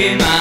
quemar.